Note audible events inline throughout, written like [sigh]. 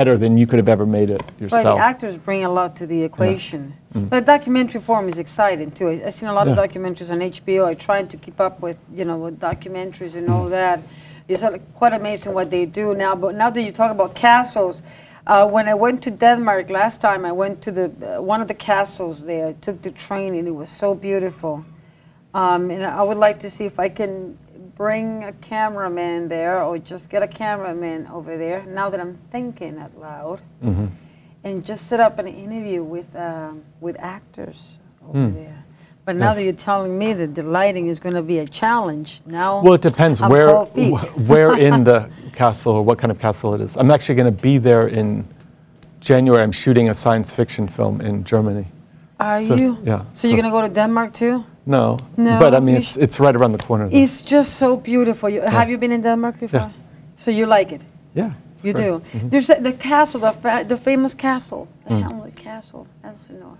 better than you could have ever made it But yourself. the actors bring a lot to the equation. But documentary form is exciting too. I- I've seen a lot of documentaries on HBO. I try to keep up with, you know, with documentaries and all that. It's uh, quite amazing what they do now. But now that you talk about castles, uh, when I went to Denmark last time, I went to the uh, one of the castles there. I took the train and it was so beautiful. Um, and I would like to see if I can bring a cameraman there or just get a cameraman over there now that I'm thinking out loud Mhm. and just set up an interview with, um, with actors over Hmm. there. But now Yes. that you're telling me that the lighting is going to be a challenge, now Well, it depends I'm where where [laughs] in the castle or what kind of castle it is. I'm actually going to be there in January. I'm shooting a science fiction film in Germany. Are So- you? yeah, So, you're going to go to Denmark too? No, No, but I mean it's it's right around the corner. There. It's just so beautiful. You, Have you been in Denmark before? Yeah. So you like it? yeah, You great. do. Mhm. There's a, the castle, the, fa- the famous castle, the Mm. Hamlet Castle, know,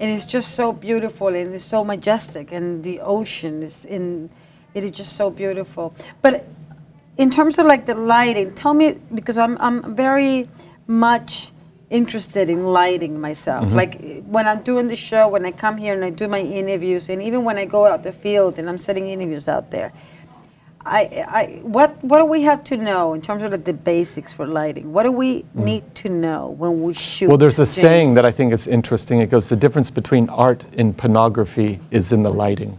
and it's just so beautiful and it's so majestic, and the ocean is in. It is just so beautiful. But in terms of like the lighting, tell me because I'm I'm very much interested in lighting myself. Mm-hmm. Like when I'm doing the show, when I come here and I do my interviews, and even when I go out the field and I'm setting interviews out there. I, I, what, what do we have to know in terms of like the basics for lighting? What do we need to know when we shoot? Mm. Well, there's a saying that I think is interesting. It goes, the difference between art and pornography is in the lighting.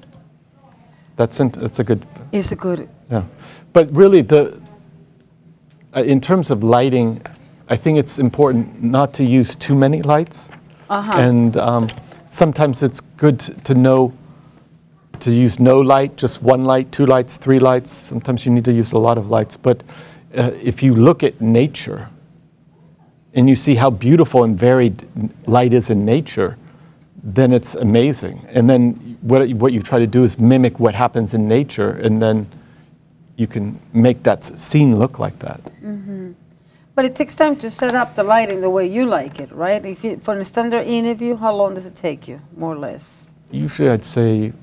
That's, in, that's a good, It's a good. yeah. But really, the, uh, in terms of lighting, I think it's important not to use too many lights. Uh-huh. And um, sometimes it's good to know to use no light, just one light, two lights, three lights. Sometimes you need to use a lot of lights. But uh, if you look at nature and you see how beautiful and varied light is in nature, then it's amazing. And then what, what you try to do is mimic what happens in nature, and then you can make that scene look like that. But it takes time to set up the lighting the way you like it, right? If you, for a standard interview, how long does it take you, more or less? Usually, I'd say,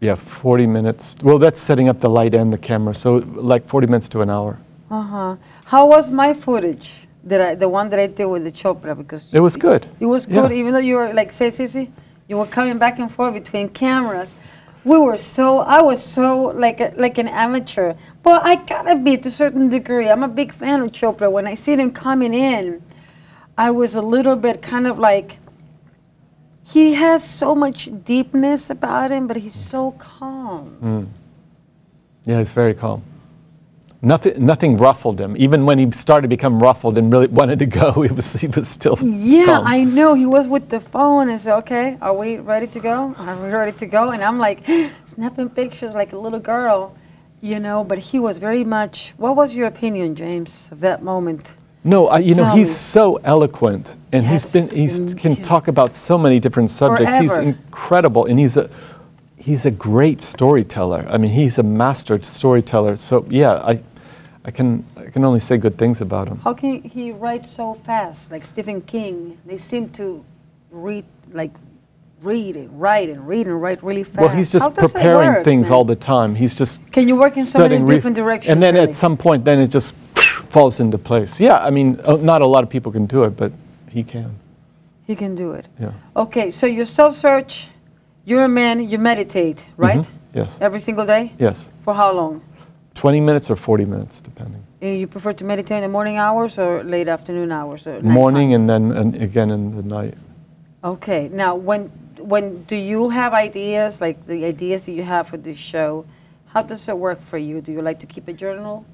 yeah, 40 minutes. Well, that's setting up the light and the camera, so like 40 minutes to an hour. Uh huh. How was my footage? That I, the one that I did with the Chopra because It was good. It was Yeah. good, even though you were like, say, Sissy, you were coming back and forth between cameras. We were so, I was so like a, like an amateur. But I gotta be to a certain degree. I'm a big fan of Chopra. When I see him coming in, I was a little bit kind of like, he has so much deepness about him, but he's so calm. Mm. Yeah, he's very calm. Nothing, nothing ruffled him. Even when he started to become ruffled and really [laughs] wanted to go, he was, he was still Yeah, calm. I know. He was with the phone and said, "Okay, are we ready to go? Are we ready to go?" And I'm like, [gasps] snapping pictures like a little girl, you know. But he was very much. What was your opinion, James, of that moment? No, I, you know, he's me. so eloquent, and he's Yes, been he can he's- talk about so many different subjects. He's incredible, and he's a he's a great storyteller. I mean, he's a master storyteller. So yeah, I I can I can only say good things about him. How can he write so fast, like Stephen King? They seem to read like read and write and read and write really fast. Well, he's just preparing work, things man? all the time. He's just Can you work in so many re- different directions? And then really? at some point, then it just [sniffs] falls into place. Yeah, I mean, uh, not a lot of people can do it, but he can. he can do it. Yeah. Okay, so you self search. You're a man. You meditate, right? Mhm. Yes. Every single day. Yes. For how long? 20 minutes or 40 minutes, depending. Uh, You prefer to meditate in the morning hours or late afternoon hours? Or Morning and then and again in the night. Okay. Now, when when do you have ideas like the ideas that you have for this show? How does it work for you? Do you like to keep a journal?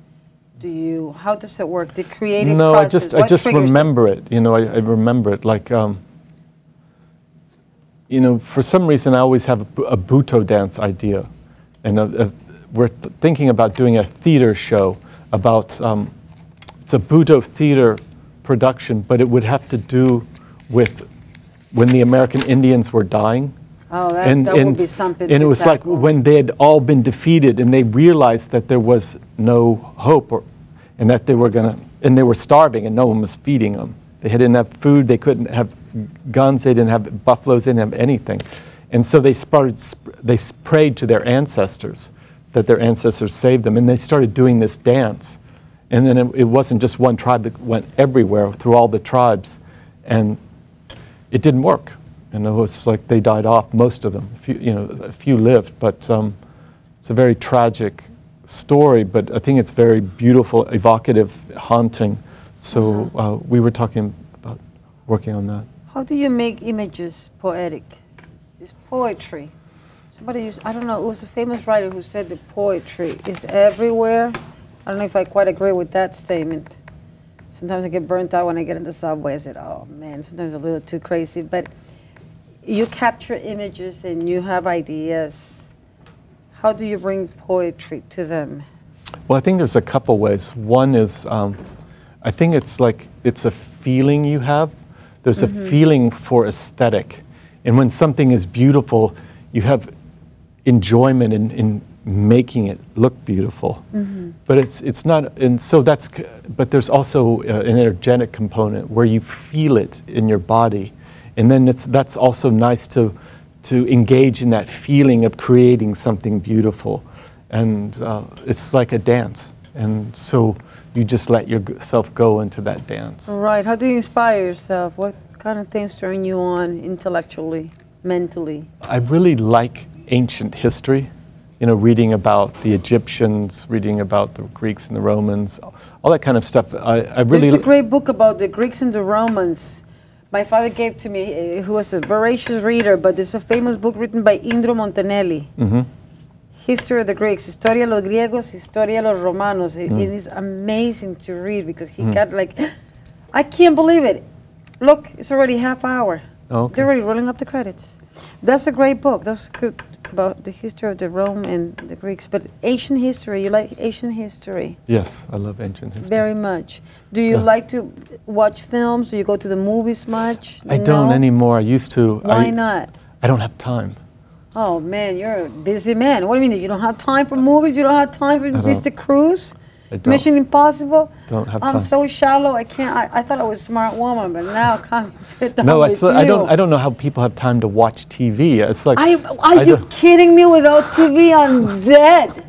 Do you? How does it work? The creative no, process. I just I just triggers it? remember it. You know, I, I remember it like. Um, you know, for some reason, I always have a, a Buto dance idea, and uh uh we're th- thinking about doing a theater show about. Um, it's a Buto theater production, but it would have to do with when the American Indians were dying. Oh, that, that would be something. and it was like when they had all been defeated and they realized that there was no hope or, and that they were going to and they were starving and no one was feeding them they didn't have food they couldn't have guns they didn't have buffaloes they didn't have anything and so they started sp- they prayed to their ancestors that their ancestors saved them and they started doing this dance And then it, it wasn't just one tribe, it went everywhere through all the tribes. And it didn't work. And it was like they died off, most of them. A few, you know, a few lived, but um, it's a very tragic story, but I think it's very beautiful, evocative, haunting. So uh, we were talking about working on that. How do you make images poetic? It's poetry. Somebody used, I don't know, it was a famous writer who said the poetry is everywhere. I don't know if I quite agree with that statement. Sometimes I get burnt out when I get in the subway. I said, oh man, sometimes a little too crazy. But you capture images and you have ideas. How do you bring poetry to them? Well, I think there's a couple ways. One is, um, I think it's like it's a feeling you have. There's a feeling for aesthetic. And when something is beautiful, you have enjoyment in, in making it look beautiful. But it's, it's not, and so that's, but there's also uh, an energetic component where you feel it in your body. And then it's, that's also nice to, to engage in that feeling of creating something beautiful. And uh, it's like a dance. And so you just let yourself go into that dance. Right. How do you inspire yourself? What kind of things turn you on intellectually, mentally? I really like ancient history. You know, reading about the Egyptians, reading about the Greeks and the Romans, all that kind of stuff. I, I really. There's a great book about the Greeks and the Romans. My father gave to me, uh, who was a voracious reader, but there's a famous book written by Indro Montanelli. Mm-hmm. History of the Greeks, Historia de los Griegos, Historia de los Romanos. It- Mm. it is amazing to read because he got like, [gasps] I can't believe it. Look, it's already half hour. Oh, okay. They're already rolling up the credits. That's a great book. That's good about the history of the Rome and the Greeks. But ancient history, you like ancient history Yes, I love ancient history. very much. Do you Yeah. like to watch films? Do you go to the movies much? I don't anymore. I used to. Why I, not? I don't have time. Oh man, you're a busy man. What do you mean? You don't have time for movies? You don't have time for. Mr. Cruise? Mission Impossible? Don't have time. I'm so shallow. I can't. I, I thought I was a smart woman, but now come sit down No, I, with still, I don't. I don't know how people have time to watch TV. It's like. I, are I you don't- kidding me? Without TV, I'm [laughs] dead.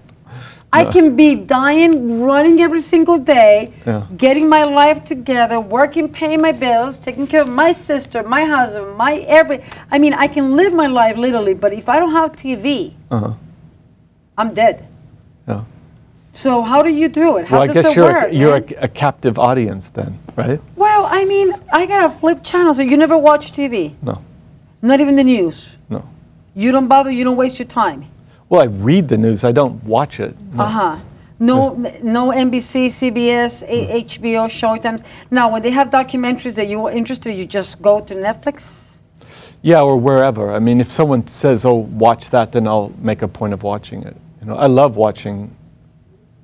I can be dying, running every single day, Yeah. getting my life together, working, paying my bills, taking care of my sister, my husband, my every. I mean, I can live my life literally, but if I don't have TV, Uh-huh. I'm dead. Yeah. So how do you do it? How Well, I does guess it you're work? a, you're a, a captive audience then, right? well, I mean, I gotta flip channels. So you never watch TV, No, not even the news. no. You don't bother. You don't waste your time. Well, I read the news. I don't watch it. No. Uh huh. No, no NBC, CBS, A- HBO, Showtimes. Now, when they have documentaries that you're interested, you just go to Netflix. Yeah, or wherever. I mean, if someone says, "Oh, watch that," then I'll make a point of watching it. You know, I love watching.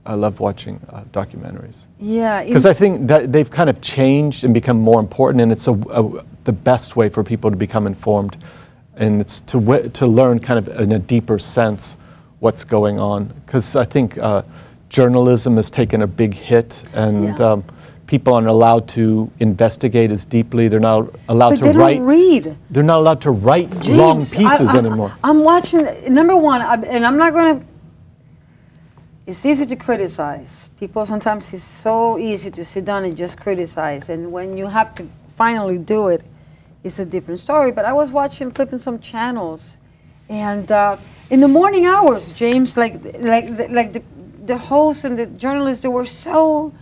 I love watching uh, documentaries Yeah. because I think that they've kind of changed and become more important, and it's a, a, the best way for people to become informed, and it's to w- to learn kind of in a deeper sense what's going on. Because I think uh, journalism has taken a big hit, and Yeah. um, people aren't allowed to investigate as deeply. They're not allowed but to they don't write. read. They're not allowed to write long James, I- pieces I- anymore. I'm watching, number one, I, and I'm not going to, it's easy to criticize. People sometimes it's so easy to sit down and just criticize. And when you have to finally do it, it's a different story. But I was watching, flipping some channels. And uh, in the morning hours, James, like, like, the, like the, the hosts and the journalists, they were so,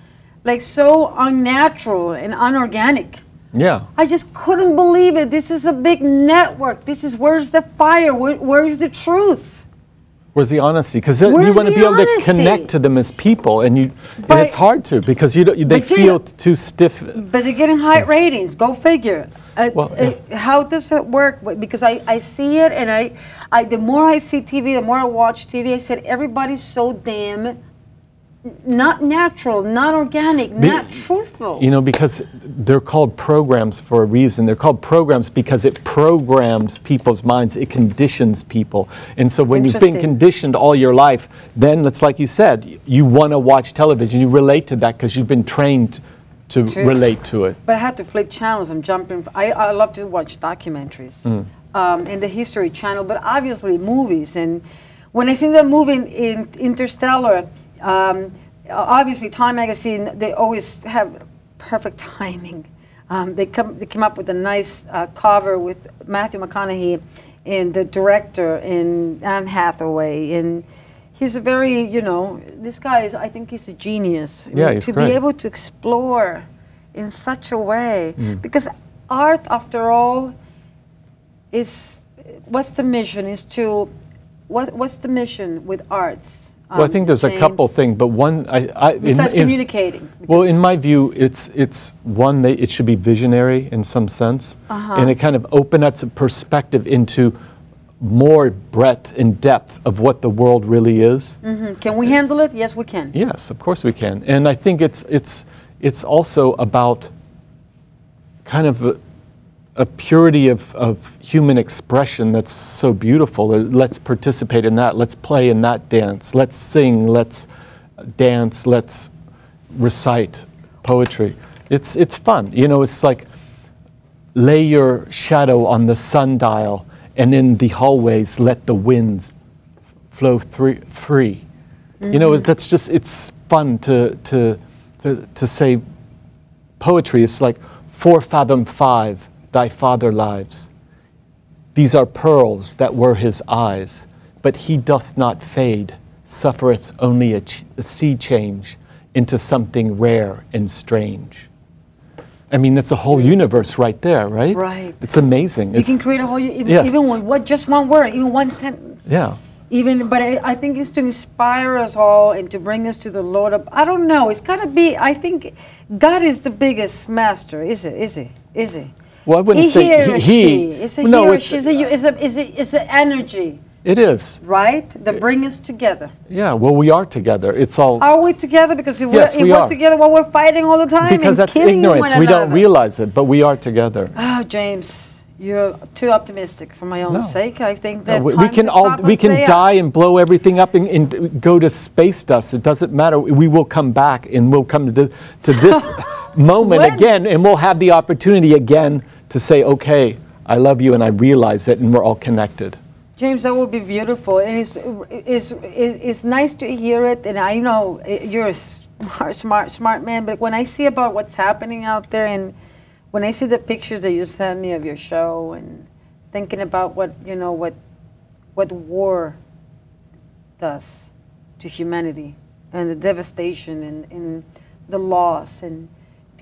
like, so unnatural and unorganic. yeah. I just couldn't believe it. This is a big network. This is where's the fire? Where, where's the truth? Where's the honesty? Because you want to be able to connect to them as people, and you, and But- it's hard to because you don't, they But you feel too stiff. But they're getting high ratings. Go figure. Uh, Well, uh, how does it work? Because I, I see it, and I, I the more I see TV, the more I watch TV. I said everybody's so damn not natural, not organic, not truthful. You know, because they're called programs for a reason. They're called programs because it programs people's minds. It conditions people. And so when you've been conditioned all your life, then it's like you said, you want to watch television. You relate to that because you've been trained to True. relate to it. But I had to flip channels. I'm jumping. I, I love to watch documentaries Mm. um, and the History Channel, but obviously movies. And when I see the movie in, in Interstellar, um, obviously Time Magazine, they always have perfect [laughs] timing. Um, they come, they came up with a nice uh, cover with Matthew McConaughey and the director and Anne Hathaway and he's a very, you know, this guy is, I think he's a genius. I Yeah, mean, he's To great. be able to explore in such a way, Mm. because art, after all, is, what's the mission? Is to, what, what's the mission with arts? Well, I um, think there's a couple things, but one, I, I in- Besides in- communicating. Well, in my view, it's it's one that it should be visionary in some sense, Uh-huh. and it kind of opens up a perspective into more breadth and depth of what the world really is. Mhm. Can we handle it? Yes, we can. Yes, of course we can, and I think it's it's it's also about kind of a, purity of, of human expression that's so beautiful. Uh, Let's participate in that. Let's play in that dance. Let's sing. Let's dance. Let's recite poetry. It's it's fun. You know, it's like lay your shadow on the sundial, and in the hallways let the winds flow three, free. You know, that's just it's fun to to to, to say poetry. It's like four fathom five, thy father lives. These are pearls that were his eyes, but he doth not fade, suffereth only a, ch- a sea change into something rare and strange. I mean, that's a whole universe right there, right? Right. It's amazing. You It's, can create a whole, even, Yeah. even with what, just one word, even one sentence. yeah. Even, but I, I think it's to inspire us all and to bring us to the Lord. Of, I don't know. It's gotta be. I think God is the biggest master. Is it? Is it? Is it? Well, I wouldn't he, say he he-. It's a No, he or it's- she. It's a, you- it's a, it's a, it's an energy, It is. right? That bring us together. Yeah, well, we are together. It's all Are we together? Because if, Yes, we're, if we we're together, well, we're fighting all the time. because that's ignorance. We don't realize it, but we are together. Oh, James, you're too optimistic for my own No. sake. I think No, that we, we can all we can are. Uh, die and blow everything up and, and go to space dust. It doesn't matter. We will come back and we'll come to, to this [laughs] moment When? again, and we'll have the opportunity again to say, "Okay, I love you, and I realize it, and we're all connected." James, that would be beautiful, and it's, it's, it's, nice to hear it. And I know eh, you're a smart, smart, smart man, but when I see about what's happening out there, and when I see the pictures that you send me of your show, and thinking about what you know, what what war does to humanity, and the devastation, and, and the loss, and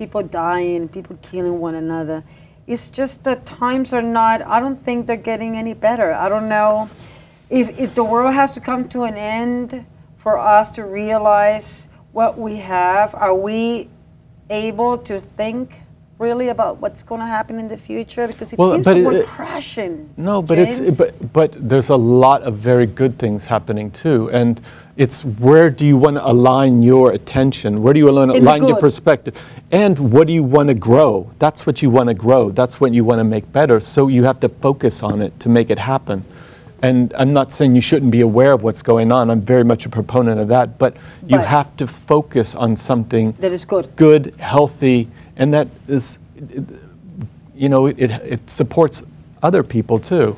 people dying, people killing one another. It's just that times are not, I don't think they're getting any better. I don't know if, if the world has to come to an end for us to realize what we have. Are we able to think really about what's going to happen in the future? Because it Well, seems but like it- we're it- uh, crashing. No, but James. it's but but there's a lot of very good things happening too, and it's where do you want to align your attention? Where do you want to In the align your perspective? And what do you want to grow? That's what you want to grow. That's what you want to make better. So you have to focus on it to make it happen. And I'm not saying you shouldn't be aware of what's going on. I'm very much a proponent of that. But you But- have to focus on something that is good. good, healthy, and that is, you know, it, it supports other people too.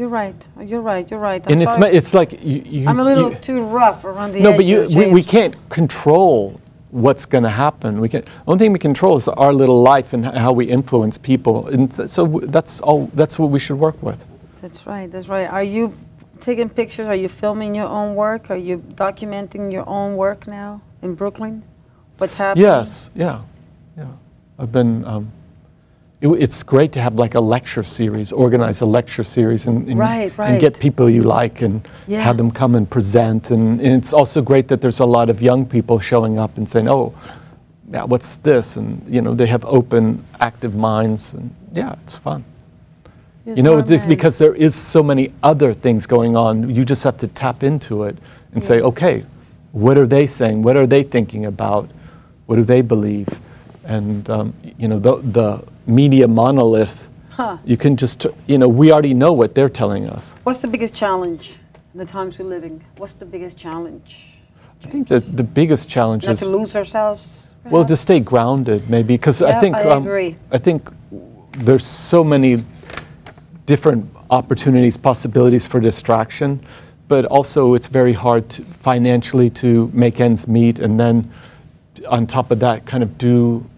You're right. You're right. You're right. I'm and it's, sorry. it's like you, you I'm a little you- too rough around the no, edges. No, but you, we, we can't control what's going to happen. We can only thing we control is our little life and how we influence people, and so that's all. That's what we should work with. That's right. That's right. Are you taking pictures? Are you filming your own work? Are you documenting your own work now in Brooklyn? What's happening? Yes, yeah, yeah. I've been. Um, it, it's great to have like a lecture series, organize a lecture series, and, and, Right, and get people you like and have them come and present. And, and it's also great that there's a lot of young people showing up and saying, "Oh, yeah, what's this?" And you know, they have open, active minds, and yeah, it's fun. You know, it's because there is so many other things going on. You just have to tap into it and say, okay, what are they saying? What are they thinking about? What do they believe? And um, you know, the, the media monolith. Huh. You can just, you know, we already know what they're telling us. What's the biggest challenge in the times we're living? What's the biggest challenge? I think that the biggest challenge Not is to lose ourselves. well to stay grounded, maybe, because I think I um, agree. I think there's so many different opportunities, possibilities for distraction but also it's very hard to, financially to make ends meet, and then on top of that, kind of do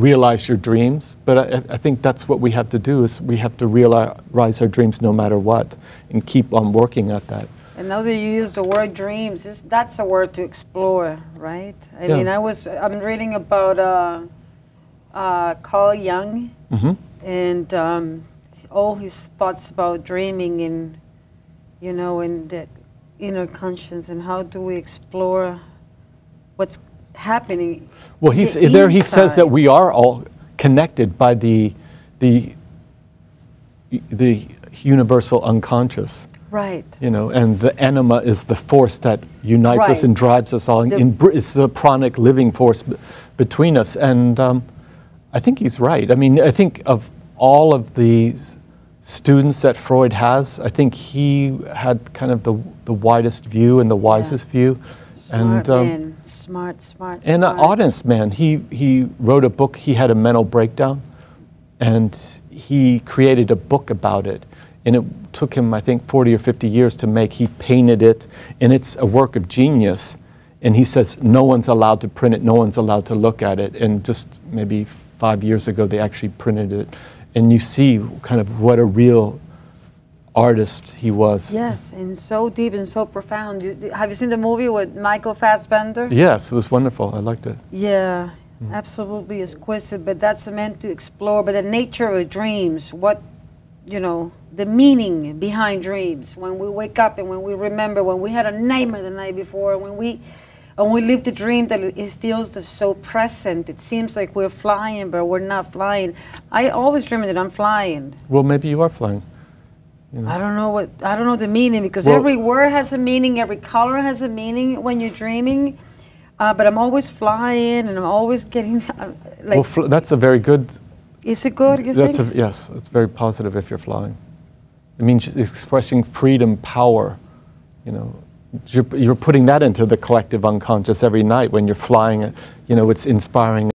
realize your dreams. But I, I think that's what we have to do: is we have to realize our dreams no matter what, and keep on working at that. And now that you use the word dreams, is that's a word to explore, right? I Yeah. mean, I was I'm reading about uh, uh, Carl Jung hmm and um, all his thoughts about dreaming and you know and that inner conscience and how do we explore what's happening. Well, he's the there. He says that we are all connected by the the the universal unconscious. Right. You know, and the anima is the force that unites us and drives us all. The- in, it's the pranic living force b- between us. And um, I think he's right. I mean, I think of all of these students that Freud has, I think he had kind of the, the widest view and the wisest view. Smart and um, man. Smart, smart, and an honest man. He, he wrote a book, he had a mental breakdown, and he created a book about it. And it took him, I think, 40 or 50 years to make. He painted it, and it's a work of genius. And he says no one's allowed to print it, no one's allowed to look at it. And just maybe five years ago, they actually printed it. And you see kind of what a real artist he was. Yes, and so deep and so profound. You, have you seen the movie with Michael Fassbender? Yes, it was wonderful. I liked it. Yeah, mm. absolutely exquisite. But that's meant to explore. But the nature of dreams, what, you know, the meaning behind dreams. When we wake up and when we remember, when we had a nightmare the night before, when we, when we live the dream, that it it feels so present. It seems like we're flying, but we're not flying. I always dream that I'm flying. Well, maybe you are flying. I don't know what I don't know the meaning because Well- every word has a meaning, every color has a meaning when you're dreaming. Uh, but I'm always flying and I'm always getting [laughs] uh, like. well, that's a very good is it good? You That's a, yes, it's very positive if you're flying. It means expressing freedom, power. You know, you're, you're putting that into the collective unconscious every night when you're flying. You know, it's inspiring